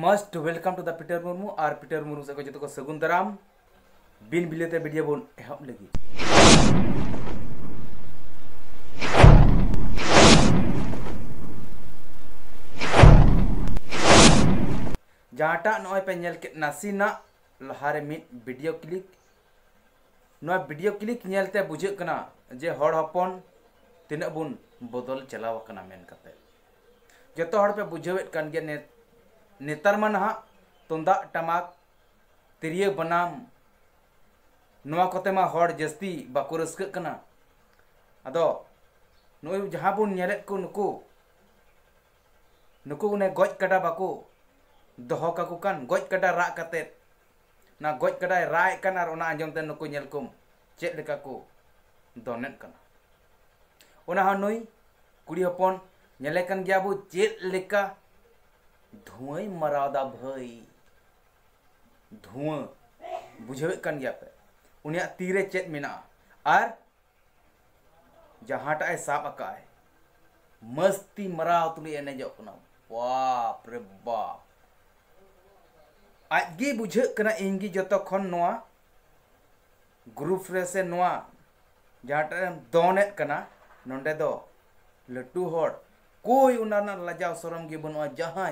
Most welcome to the Peter Murmu और Peter Murmu से जो सगुन दाराम बिन बिलेते वीडियो बन एहब लगी। जहाँटा नेल के नासीना, लहारे मिट वीडियो क्लिक। नॉय वीडियो क्लिक नेलते बुझे कना, जे हपन, तिना बदल चलाव कना मेन कते। जतो हड़ पे बुझेवेत कान गे ने नेतार मा नहा तुंदा टमाक, तिरिय बनाम, नोआ कोते मा हड़ जस्ती बाको रस्क कना अदो जहाँ बुन नेलेत को नुकु नुकु ने गज कटा बाको, दोहो काकु कान गज कटा रा कते ना गज कटा राय कान और ओना अंजम ते नुकु नेल कुम चेत लेका को कना। ओना हा नुई कुड़ी हपन नेले कान धुआँ मरादा भाई। धुआँ। बुझे कान गया पे। उनिया तीरे चेत मिना और जहाँटा साब अकाय मस्ती मराव तुली एनेजो बाप रे बाप। आजगे बुझे कना इंगी जतो खन नोआ। ग्रुप रे से जहाँटा दोने नोंडे दो। हड़। कोई उनाना लजाव सरम गे बनुआ जहाँ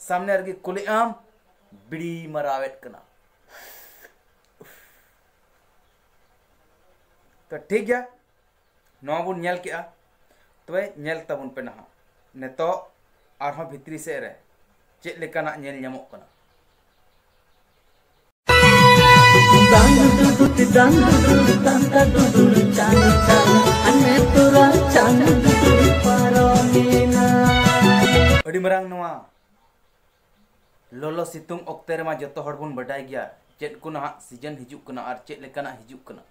सामने आ रही कुलेआम बिड़ी मरावट कना। तो ठीक है नवा बन के तब नल तबन पे ना नित तो और भित्री से रे चेक ᱞᱚᱞᱚ ᱥᱤᱛᱩᱝ ᱚᱠᱛᱮ ᱨᱮᱢᱟ ᱡᱚᱛᱚ ᱦᱚᱲ ᱵᱚᱱ ᱵᱟᱰᱟᱭ ᱜᱮᱭᱟ ᱪᱮᱫ ᱠᱚ ᱱᱟᱦᱟᱜ ᱥᱤᱡᱚᱱ ᱦᱤᱡᱩᱜ ᱠᱟᱱᱟ ᱟᱨ ᱪᱮᱫ ᱞᱮᱠᱟᱱᱟᱜ ᱦᱤᱡᱩᱜ ᱠᱟᱱᱟ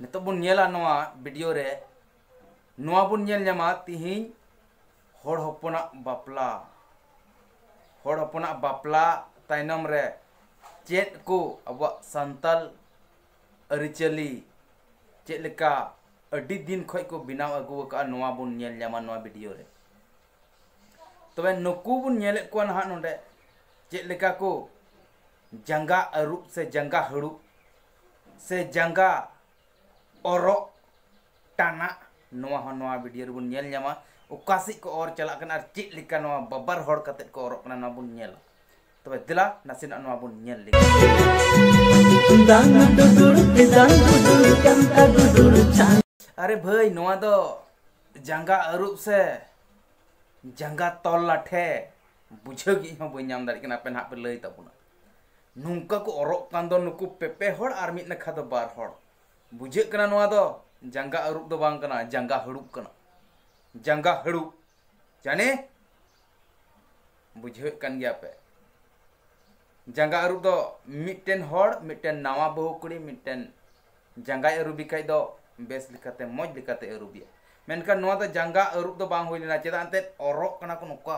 ᱱᱤᱛᱚᱜ ᱵᱚᱱ ᱧᱮᱞᱟ ᱱᱚᱣᱟ ᱵᱷᱤᱰᱤᱭᱳ ᱨᱮ ᱱᱚᱣᱟ ᱵᱚᱱ ᱧᱮᱞ ᱧᱟᱢᱟ ᱛᱤᱦᱤᱧ ᱦᱚᱲ ᱦᱚᱯᱚᱱᱟᱜ ᱵᱟᱯᱞᱟ ᱦᱚᱲ ᱦᱚᱯᱚᱱᱟᱜ ᱵᱟᱯᱞᱟ ᱛᱟᱭᱱᱚᱢ ᱨᱮ ᱪᱮᱫ ᱠᱚ ᱟᱵᱚᱣᱟᱜ ᱥᱟᱱᱛᱟᱞ ᱟᱹᱨᱤᱪᱟᱹᱞᱤ ᱪᱮᱫ ᱞᱮᱠᱟ ᱟᱹᱰᱤ ᱫᱤᱱ ᱠᱷᱚᱡ ᱠᱚ ᱵᱮᱱᱟᱣ ᱟᱹᱜᱩ ᱟᱠᱟᱫᱼᱟ ᱱᱚᱣᱟ ᱵᱚᱱ ᱧᱮᱞ ᱧᱟᱢᱟ ᱱᱚᱣᱟ ᱵᱷᱤᱰᱤᱭᱳ ᱨᱮ ᱛᱚᱵᱮ ᱱᱩᱠᱩ ᱵᱚᱱ ᱧᱮᱞᱮᱫ ᱠᱚᱣᱟ ᱱᱟᱦᱟᱜ ᱱᱚᱰᱮ चलका को जंगा अरुप से जंगा हड़ु से जंगा और टाना नवा भिडियो रेबन ओकासी को और चलना चेलेका बाबार हड़ कते को और बन तब दिला नासे बन अरे भाई नवा दो जंगा अरुप से जंगा तौल लाठे बुझे गी हम बई नाम दाड़ी कना पे ना पे लई तबुना नुंका को अरोक कान दो नुकु पेपे हड़ आर मिट नखा दो बार हड़ बुझे कना नवा दो जंगा अरुप दो बांग कना जंगा हड़ुप कना जंगा हड़ुप जाने बुझे कन गया पे जंगा अरुब दो मिट्टन हड़ मिट्टन नावा बहु कुड़ी मिट्टन जंगा अरुबी खाई दो बेस लिखाते मौज लिखाते अरुबिया मेनका नोआ दो जंगा अरुब दो बांग हुई लेना चेदा अंते औरक कना को नुका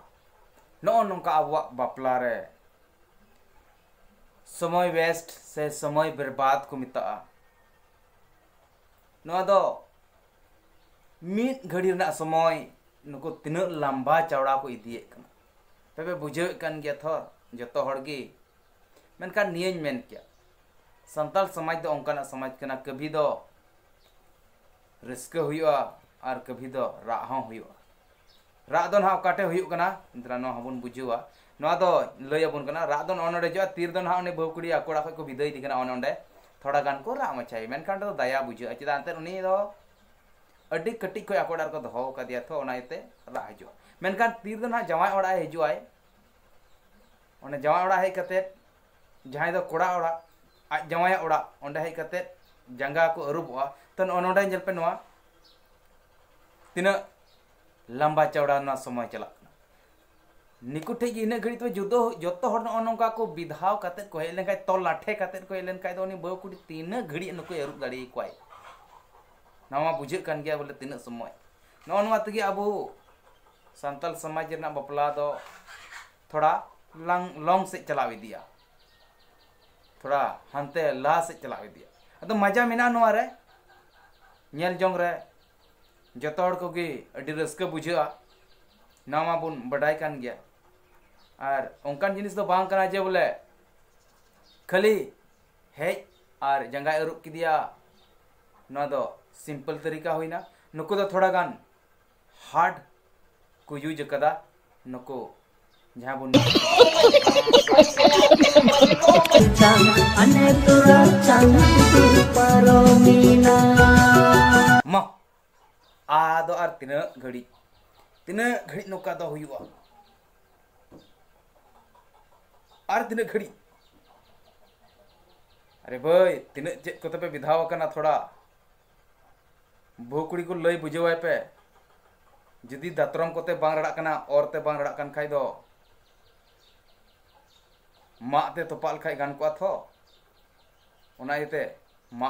नोंका नो नोंका आबुआ बापला रे समय वेस्ट से समय बर्बाद को मिता घड़ी समय नुको तिना लंबा चौड़ा को इदिए कना तबे बुझे कन गया थो जतो हड़गी मेनका नियन मेन समाज दो अंकना समाज कभी हुआ और कभी राह हुआ राग दो ना काटे हुई कना इंद्रा, नो हबन बुझुआ नो दो लय अबन कना राग दो ओनडे जो तीर दो ना ओने बहुकुड़ी अकोड़ा खय को विदाई दिकना ओनडे थोड़ा गान को रा मचाई मेनखान दो दया बुझुआ चेदा अंते उनी दो। अड्डी कटिक को अकोडार को दहो का दिया, थो ओना इते रा हजो मेनखान तीर ना जवाय ओड़ा हजो आय ओने जवाय ओड़ा हेज कते जहाँ कोड़ा ओड़ा आज जवाय ओड़ा। ओंडे हेज जंगा को अरुबवा तो जल तीना लंबा चौड़ा ना समय चला निकु ठे इन घड़ी तो जुदो जो नौका को विधाव कते को हेलेन का तो लाठे कते को हेलेन का तो तीन घड़ी नुको एरुप दाड़ी कोई नवा बुझे कान गया बोले तीन समय। नवा तगे अब संतल समाज रना बपला दो थोड़ा लंग लॉन्ग से चला थोड़ा हंते ला से चला मज़ा मेना नवा रे जतो हड़ को गे अडी रस्का बुझा नवा बुन बडाई कान गया। और उनकान जिनिस तो बांग कना जे बोले खाली हेज और जंगा अरुप किदिया ना दो सिंपल तरीका हुईना नुको तो थोड़ा गान हार्ड को यूज़ कदा। नुको जहाँ बुन अने तुरा चंग आदो आर तिना घड़ी। तिना अरे भाई, तीन चेक को पे विधाव थोड़ा। बहुकुड़ी को लय बुझेवाय पे। जुदी दातरम कोते बांग रड़ा करना और ते बांग रड़ा दो। मा ते तो पाल खाई गान को थो। ओना इते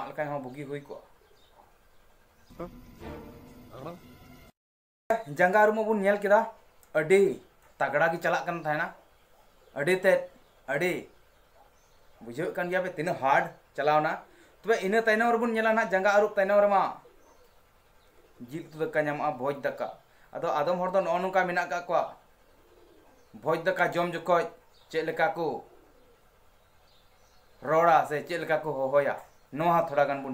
लखाई हो बुगी हुई को जंगा रूम बन तगड़ा के चलना तेज बुझे तीन हार्ड चलावना तब इन तम रेबन ना जंगा अरुब तम रेमा दाका भोज दाका अदम आदम हर नो नौका मेना भोज दाका जम जो चलका को रोड़ा से चलका को हहया थोड़ा गन बन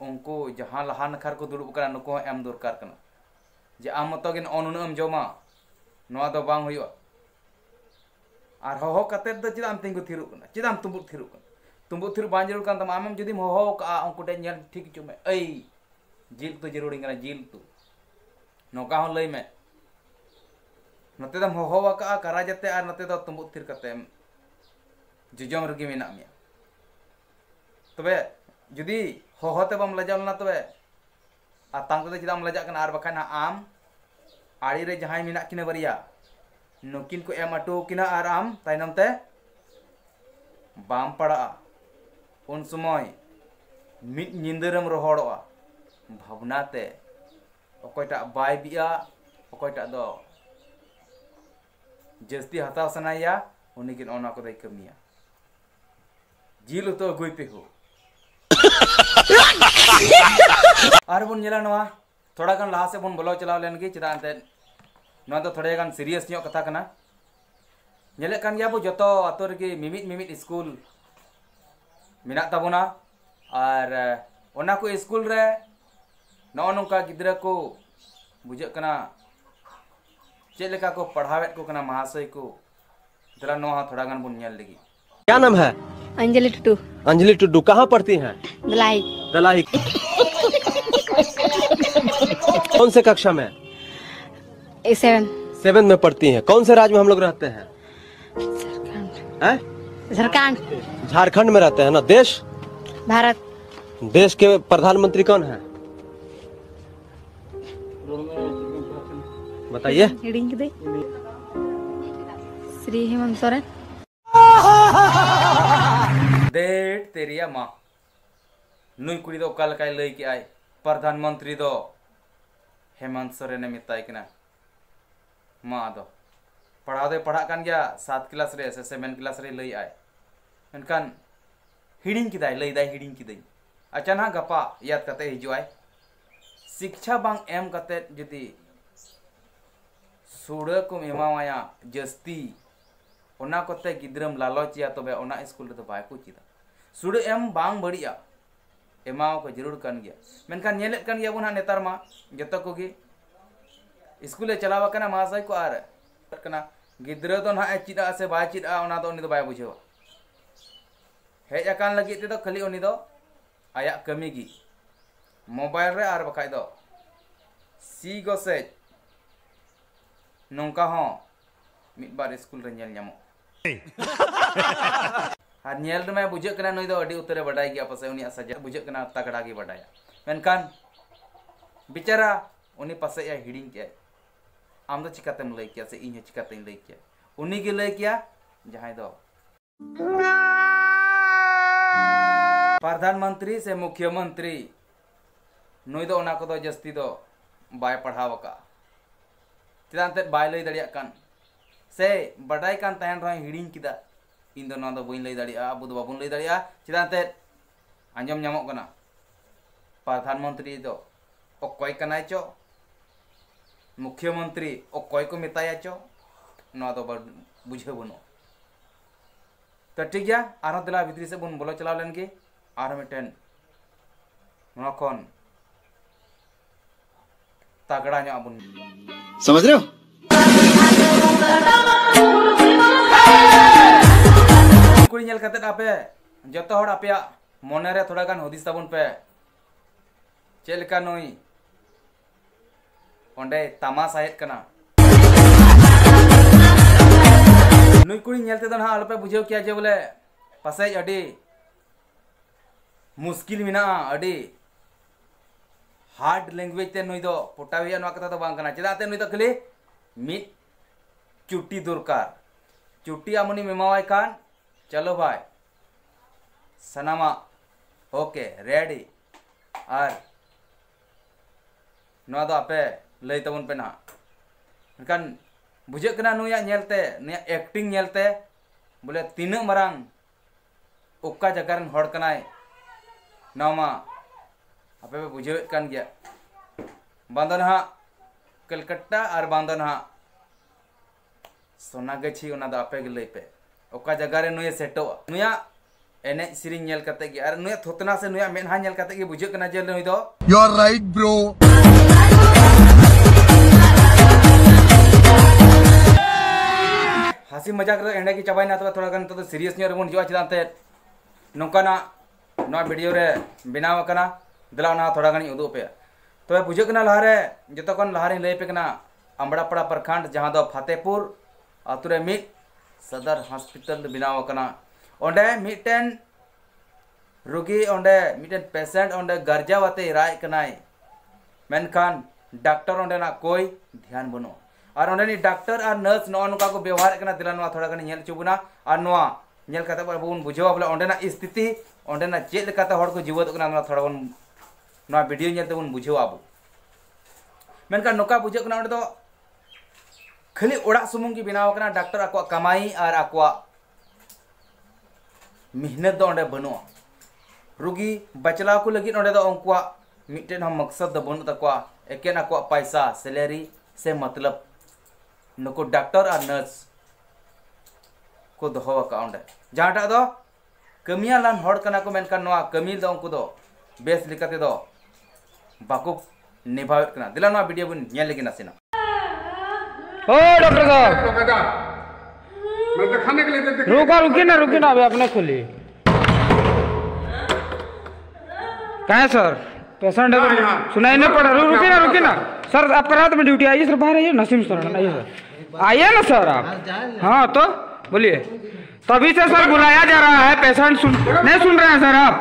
तो ते उनको जहाँ लहान नखर को दुड़ुब कना नुको दरकार जे आम मतो गिन ओन उन जोमा, नोआ दो बांग हुयो और हो कते दो चिदाम तिंगु थिरु तुंबु थिरु तुंबु थिरु बां ज़रूर तम आमम जुदी हो का उनको ठीक चुमे। ऐ, जिल तो ज़रूर जिल तो। नोका हो लई में। नते दम हो का, करा जते नते तुंबु थिर कते जुजम रगी मेना मिया तबे जुदी हो होते बम लजाल ना तबे आतंक दे चिदाम लजा कना और बखाना आम आड़ी जहाँ मिना किने बरिया नुकिन को एम अटो किना आराम ताइनम ते बाम पड़ा उन समय मिट निंदरम रोहड़ोआ भावना ते अकोयटा बाय बिया अकोयटा दो जस्ती हताव सनाया ओना को कमिया जिल तो अगुई पे हो आर बन जला नवा थोड़ा कन लासे बन बलो चला लेन की चदा अंते नवा तो थोड़े कन सीरियस नियो कथा कना। जले कन या बो जतो अतो की मिमित मिमित स्कूल। मिना तबोना आर ओना को स्कूल रे नो नुका गिद्र को बुझे कना चेलका को पढ़ावे को कना महाशय को जला नवा थोड़ा कन बन नेल लेगी। क्या नाम है? अंजलि टुटू। अंजलि टुडू कहाँ पढ़ती हैं? दलाई। दलाई। कौन से कक्षा में? सेवन। सेवन में पढ़ती हैं। कौन से राज्य में हम लोग रहते हैं? झारखंड। झारखंड। में रहते हैं ना। देश? भारत। देश के प्रधानमंत्री कौन है? बताइए। श्री हेमंत सोरेन। डेट तेरिया माँ नुई कुड़ी दो कल का प्रधानमंत्री दो हेमंत सोरेन मिताई किना पढ़ा दे पढ़ा कान गया सात क्लास रे से सेवन क्लास रे लई आए एनकान हिडिंग किदाय लई दाय हिडिंग किदाई अचानक गपा याद कते हिजुआय शिक्षा बांग एम कते जदी सुड़ को एमावाया जस्ती गिद्रम लालचिया तबे स्कूल रे तो बाय को चिदा सुड़ एम बांग बड़िया एमाव को ज़रूर कन गया मेनखान नेलेत कन गया बुना नेतार मा जतो को गे स्कूल चलावा कना महाशय को आर कना गिद्रा तो ना चिदा से बाय चिदा ओना तो उनी तो बाय बुझेवा हेज लगी ते तो खाली उनी मोबाइल रे आर बखाय दो सी गोसे नौका हो मिद बार स्कूल रे ᱟᱨ ᱵᱩᱡᱷᱟᱹᱜ ᱠᱟᱱᱟ ᱱᱩᱭ ᱫᱚ ᱟᱹᱰᱤ ᱩᱛᱟᱹᱨᱮ ᱵᱟᱰᱟᱭ ᱜᱮᱭᱟ ᱯᱟᱥᱮ ᱩᱱᱤᱭᱟᱜ ᱥᱟᱡᱟ ᱵᱩᱡᱷᱟᱹᱜ ᱠᱟᱱᱟ ᱛᱟᱠᱲᱟ ᱜᱮ ᱵᱟᱰᱟᱭᱟ ᱢᱮᱱᱠᱷᱟᱱ ᱵᱤᱪᱟᱨᱟ ᱩᱱᱤ ᱯᱟᱥᱮ ᱮ ᱦᱤᱲᱤᱧ ᱠᱮᱜᱼᱟᱭ ᱟᱢ ᱫᱚ ᱪᱤᱠᱟᱛᱮᱢ ᱞᱟᱹᱭ ᱠᱮᱭᱟ ᱥᱮ ᱤᱧ ᱦᱚᱸ ᱪᱤᱠᱟᱛᱮᱧ ᱞᱟᱹᱭ ᱠᱮᱭᱟ ᱩᱱᱤ ᱜᱮ ᱞᱟᱹᱭ ᱠᱮᱭᱟ ᱡᱟᱦᱟᱸᱭ ᱫᱚ प्रधानमंत्री से मुख्यमंत्री नुई दो जस्ती दो बाय पढ़ाव का चेदाते बाय लई दड़िया से बड़ाई कान तायन रहे हिडिंग इन दो ना दो बइन लई दाड़िया अब दो बाबुन लई दाड़िया। चिदाते कना। प्रधानमंत्री तो दो चो। मुख्यमंत्री अकय को मिताया चो। ना दो तो बुझे बनो। तो ठीक है और दिला भित्री सब बोलो चलाव लेन के। आरो मिटन तगड़ा बन। समझ रहे हो? आपे हड़ आपे मने थोड़ा गान हुदिस ताबन पे चलका नई ओंडे, तमाशा हेत कना। नुई कुड़ी नेलते दन हा, अलपे बुझेव किया जे बोले, पासे अडी मुश्किल मिना हार्ड लैंग्वेज ते नुई पोटाविया नवा कथा तो बांग कना चेदा ते नुई तो खाली मिट चुट्टी दरकार। चुट्टी आमनी मेमावाय खान, चलो भाई। सनामा, ओके रेडी और नवा दो आपे लई तबन पे ना। एनकान बुझे कना नुया एक्टिंग नेलते बोले, तीन मरांग ओका जगह रन हड़ कनाय नवा आपे बुझे कान गया। बांधन हा, कलकत्ता और बांधन हा। सोना सोनागाछी आपे लैपे अका जगारे नुए सेटो नुया एने सिरिंग नुया थोतना से नुया मेनहा नेल जे नुई राइट ब्रो हसी मज़ाक एंड की चाबाई ना थोड़ा गन तो सीरियस न्यू रेबन जुआ चिदाते नोकाना ना वीडियो बनाव कना थोड़ा गन उदू पे तब बुझे कना लहारे जतो कन लहारे ले पे अमड़ापड़ा प्रखंड जहाँ फतेहपुर ᱟᱛᱩᱨᱮ ᱢᱤᱫ ᱥᱟᱫᱟᱨ ᱦᱚᱥᱯᱤᱴᱟᱞ ᱵᱮᱱᱟᱣ ᱟᱠᱟᱱᱟ ᱚᱸᱰᱮ ᱢᱤᱫᱴᱮᱱ ᱨᱩᱜᱤ ᱚᱸᱰᱮ ᱢᱤᱫᱴᱮᱱ ᱯᱮᱥᱮᱱᱴ ᱚᱸᱰᱮ ᱜᱟᱨᱡᱟᱣ ᱟᱛᱮ ᱨᱟᱭ ᱠᱟᱱᱟᱭ ᱢᱮᱱᱠᱷᱟᱱ ᱰᱟᱠᱴᱟᱨ ᱚᱸᱰᱮᱱᱟᱜ ᱠᱚᱭ ᱫᱷᱮᱭᱟᱱ ᱵᱟᱹᱱᱩᱜᱼᱟ ᱟᱨ ᱚᱸᱰᱮᱱᱤᱡ ᱰᱟᱠᱴᱟᱨ ᱟᱨ ᱱᱟᱨᱥ ᱱᱚᱜᱼᱚ ᱱᱚᱝᱠᱟ ᱠᱚ ᱵᱮᱣᱦᱟᱨᱮᱫ ᱠᱟᱱᱟ ᱫᱮᱞᱟ ᱱᱚᱣᱟ ᱛᱷᱚᱲᱟ ᱜᱟᱱ ᱧᱮᱞ ᱦᱚᱪᱚ ᱵᱚᱱᱟ ᱟᱨ ᱱᱚᱣᱟ ᱧᱮᱞ ᱠᱟᱛᱮ ᱟᱵᱚ ᱵᱚᱱ ᱵᱩᱡᱷᱟᱹᱣᱟ ᱵᱚᱞᱮ ᱚᱸᱰᱮᱱᱟᱜ ᱥᱛᱷᱤᱛᱤ ᱚᱸᱰᱮᱱᱟᱜ ᱪᱮᱫ ᱞᱮᱠᱟᱛᱮ ᱦᱚᱲ ᱠᱚ ᱡᱤᱣᱮᱫᱚᱜ ᱠᱟᱱᱟ ᱱᱚᱣᱟ ᱛᱷᱚᱲᱟ ᱵᱚᱱ ᱱᱚᱣᱟ ᱵᱷᱤᱰᱤᱭᱳ ᱧᱮᱞ ᱛᱮᱵᱚᱱ ᱵᱩᱡᱷᱟᱹᱣᱟ ᱟᱵᱚ ᱢᱮᱱᱠᱷᱟᱱ ᱱᱚᱝᱠᱟ ᱵᱩᱡᱷᱟᱹᱜ ᱠᱟᱱᱟ ᱚᱸᱰᱮ ᱫᱚ खाली ओड़ा सुमुंग की बनाव कना डॉक्टर कमाई और आको मेहनत दो ओंडे बनो रुगी बचलाव को लगी मिटन हम मकसद दो बनु तकवा एकेन पैसा, सैलरी से मतलब नुको डॉक्टर और नर्स को दोहो का जहाटा दो, कमिया लान हड़ को मेनकान नवा कमी दो उनको दो, बेस लिकाते दो। बाको निभावत कना। दिला वीडियो बन नेल लेकिन ओ डॉक्टर साहब। बेटा मैं दिखाने के लिए तो रुका रुकिए ना रुकिए ना अभी आपने खोलिए कहाँ है सर? पेशेंट है हाँ, तो सुनाई नहीं पड़। रहा रुकिए ना रुकिए ना। सर आपका रात में ड्यूटी आइए सर बाहर आइए नसीम सर आइए सर। आइए ना सर आप। हाँ तो बोलिए। तभी से सर बुलाया जा रहा है पेशेंट सुन नहीं सुन रहे हैं सर आप।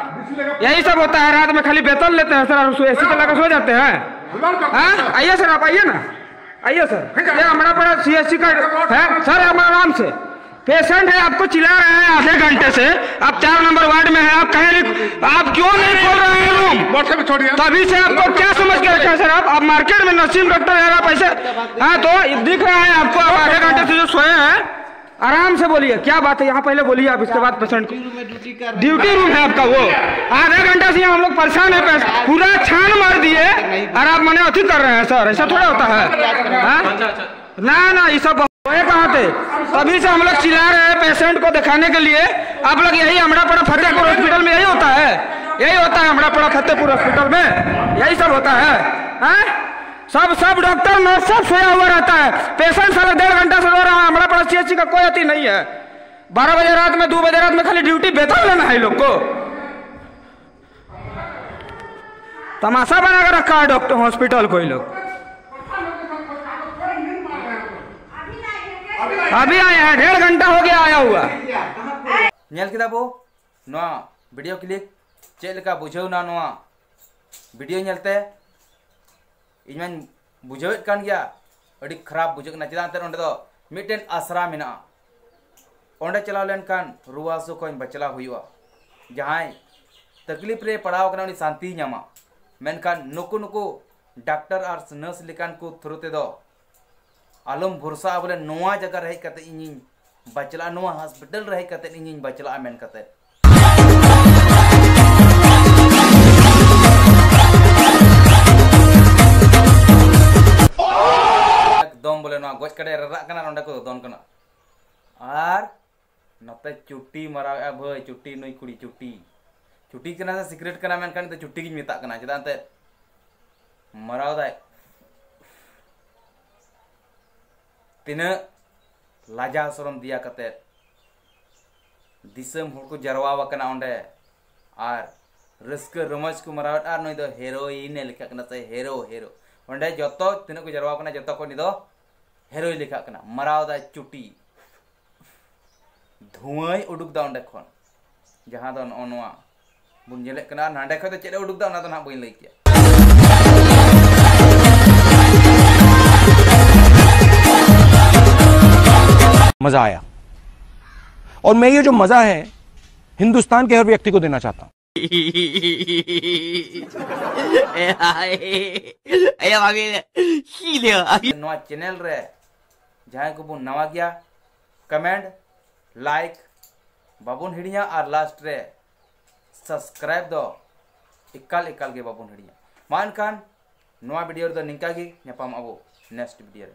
यही सब होता है रात में खाली वेतन लेते हैं सर और एसी चला कर सो जाते हैं। हाँ? आइए सर आप आइए ना। आइए सर। ये हमारा बड़ा सी एस सी का है सर हम आराम से। पेशेंट है आपको चिल्ला रहे हैं आधे घंटे से। आप चार नंबर वार्ड में है आप कहीं नहीं आप क्यों नहीं खोल रहे हैं रूम? व्हाट्सएप छोड़िए तभी से आपको क्या समझ के रखा है सर आप? आप मार्केट में नसीम डॉक्टर है आप ऐसे हाँ तो दिख रहा है आपको आप आधे घंटे से जो सोए हैं आराम से बोलिए। क्या बात है? यहाँ पहले बोलिए आप इसके बाद पेशेंट को। ड्यूटी रूम है? आपका वो। आधे घंटे से हम लोग परेशान है पूरा छान मार दिए और आप मने अथी कर रहे हैं सर। ऐसा थोड़ा होता है। हाँ? ना ना ये सब कहाँ थे तभी से हम लोग चिल्ला रहे हैं पेशेंट को दिखाने के लिए। आप लोग यही अमरापड़ा फतेहपुर हॉस्पिटल में यही होता है। यही होता है अमरापड़ा फतेहपुर हॉस्पिटल में। यही सब होता है। हैं? सब सब डॉक्टर नर्स सब सोया हुआ रहता है। पेशेंट सारा डेढ़ घंटा से रो रहा है, हमारा पास सीएचसी का कोई अति नहीं है। बारह बजे रात में, दो बजे रात में खाली ड्यूटी वेतन लेना है लोग को। तमाशा बना कर रखा है डॉक्टर हॉस्पिटल को लोग। अभी आए हैं, डेढ़ घंटा हो गया, आया हुआ। nyel kita bu noa video klik cek leka bujau na noa इनमें बुझे अभी खराब बुझे मिट्टे आसरा मेरा अंडे चला लेकिन रुआ हसू खन बचला हुआ जहाँ तकलीफ़ रे पड़ा कर शांति नामा मेखान नुक नुकू डाक्टर और नर्स लेकान को थ्रू तेज आलम भरोसा बोले जगह हेकते बचला हॉस्पिटल हेकते बचला मनकते एकदम बोले गज को दोन कना आर नते चुट्टी मराव ए भाई चुट्टी नई कुड़ी चुट्टी चुट्टी से मेनखान तो चुट्टी गिन मेता ते दाय तीना लाजा सरम दिया को जरवा कना ओंडे आर रस्क रमज को आर नई कना से हेरो हेरो ओंडे जतो तीना को जरवा कना जतो को नि दो चुटी। धुआई उडुक दा ओंडे जहाँ दो नोआ बुन जेले कना, नाडे खते चेडे उडुक दा ओना दो ना लई किया। मज़ा आया। और मैं ये जो मज़ा है, हिंदुस्तान के हर व्यक्ति को देना चाहता हूँ। चैनल जहाँ को बुन नवा गया कमेंट, लाइक, बाबुन हिड़िया और लास्ट रे। सब्सक्राइब दो। इकाल इकाल के बाबुन हिड़िया। मान खान वीडियो गी नेपाम अबो नेक्स्ट वीडियो